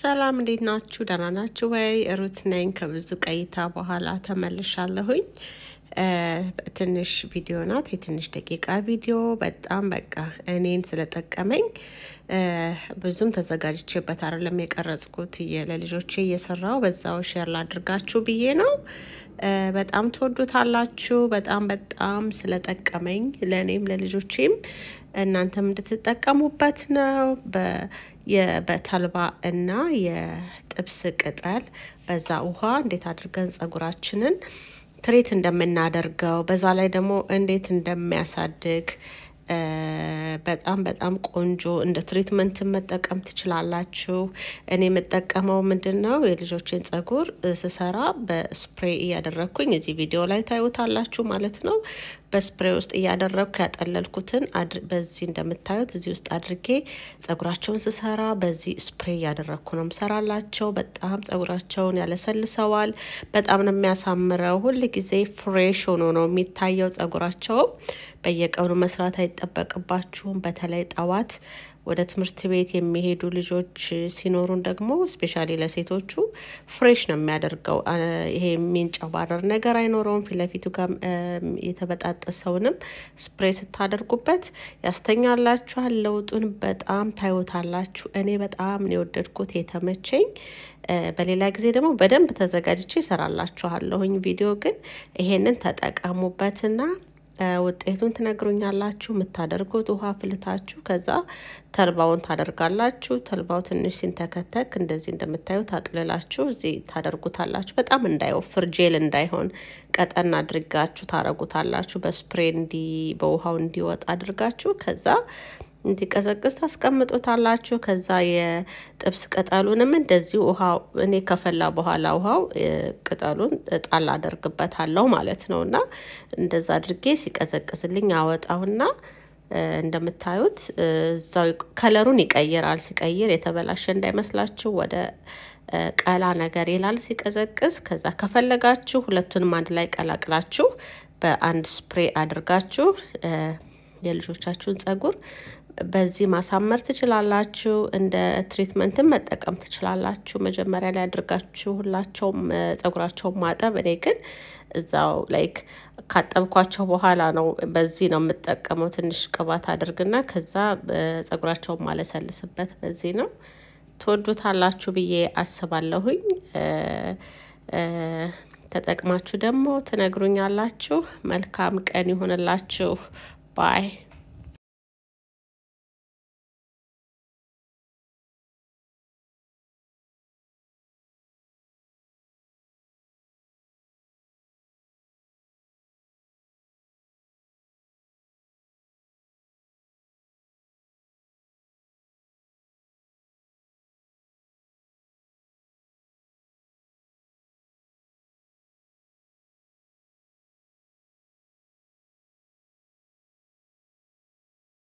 ሰላም እንዴት ናችሁ? ደህና ናችሁ ወይ? ሩት ነኝ። ከብዙ ቆይታ በኋላ ተመልሻለሁኝ። ትንሽ ቪዲዮ ናት፣ የትንሽ ደቂቃ ቪዲዮ። በጣም በቃ እኔን ስለጠቀመኝ ብዙም ተዘጋጅቼበት አይደለም የቀረጽኩት። ለልጆቼ እየሰራው በዛው share ላድርጋችሁ ብዬ ነው። በጣም ትወዱታላችሁ። በጣም በጣም ስለጠቀመኝ ለእኔም ለልጆቼም እናንተም እንድትጠቀሙበት ነው። በተልባ እና የጥብስ ቅጠል በዛ ውሃ እንዴት አድርገን ጸጉራችንን ትሬት እንደምናደርገው በዛ ላይ ደግሞ እንዴት እንደሚያሳድግ በጣም በጣም ቆንጆ እንደ ትሪትመንት መጠቀም ትችላላችሁ። እኔ የምጠቀመው ምንድን ነው የልጆችን ጸጉር ስሰራ በስፕሬይ እያደረግኩኝ እዚህ ቪዲዮ ላይ ታዩታላችሁ ማለት ነው። በ spray ውስጥ እያደረግኩ ያጠለልኩትን በዚህ እንደምታዩት እዚህ ውስጥ አድርጌ ጸጉራቸውን ስሰራ በዚህ spray እያደረግኩ ነው ምሰራላቸው። በጣም ጸጉራቸውን ያለሰልሰዋል። በጣም ነው የሚያሳምረው። ሁል ጊዜ fresh ሆኖ ነው የሚታየው ጸጉራቸውም። በየቀኑ መስራት አይጠበቅባችሁም። በተለይ ጠዋት ወደ ትምህርት ቤት የሚሄዱ ልጆች ሲኖሩን ደግሞ specially ለሴቶቹ fresh ነው የሚያደርገው። ይሄ የሚንጨባረር ነገር አይኖረውም። ፊት ለፊቱ ጋር የተበጣጠሰውንም ስፕሬይ ስታደርጉበት ያስተኛላችኋል። ለውጡን በጣም ታዩታላችሁ። እኔ በጣም ነው የወደድኩት የተመቸኝ። በሌላ ጊዜ ደግሞ በደንብ ተዘጋጅቼ ይሰራላችኋለሁኝ። ቪዲዮ ግን ይሄንን ተጠቀሙበትና ውጤቱን ትነግሩኛላችሁ። የምታደርጉት ውሃ ፍልታችሁ ከዛ ተልባውን ታደርጋላችሁ። ተልባው ትንሽ ሲንተከተክ እንደዚህ እንደምታዩት አጥልላችሁ እዚህ ታደርጉታላችሁ። በጣም እንዳይወፍር ጄል እንዳይሆን ቀጠን አድርጋችሁ ታረጉታላችሁ። በስፕሬ እንዲ በውሃው እንዲወጣ አድርጋችሁ ከዛ እንዲቀዘቅዝ ታስቀምጡታላችሁ። ከዛ የጥብስ ቅጠሉንም እንደዚሁ ውሃው እኔ ከፈላ በኋላ ውሃው ቅጠሉን ጣል አደርግበታለሁ ማለት ነው። እና እንደዛ አድርጌ ሲቀዘቅዝልኝ አወጣውና እንደምታዩት እዛው ከለሩን ይቀይራል። ሲቀይር የተበላሸ እንዳይመስላችሁ ወደ ቀላ ነገር ይላል ሲቀዘቅዝ። ከዛ ከፈለጋችሁ ሁለቱንም አንድ ላይ ቀላቅላችሁ በአንድ spray አድርጋችሁ የልጆቻችሁን ጸጉር በዚህ ማሳመር ትችላላችሁ። እንደ treatment ም መጠቀም ትችላላችሁ። መጀመሪያ ላይ አድርጋችሁ ሁላቸውም ጸጉራቸውን ማጠብ። እኔ ግን እዛው like ካጠብኳቸው በኋላ ነው በዚህ ነው የምጠቀመው። ትንሽ ቅባት አድርግና ከዛ ጸጉራቸውን ማለሰልስበት በዚህ ነው። ትወዱታላችሁ ብዬ አስባለሁኝ። ተጠቅማችሁ ደግሞ ትነግሩኛላችሁ። መልካም ቀን ይሆንላችሁ። ባይ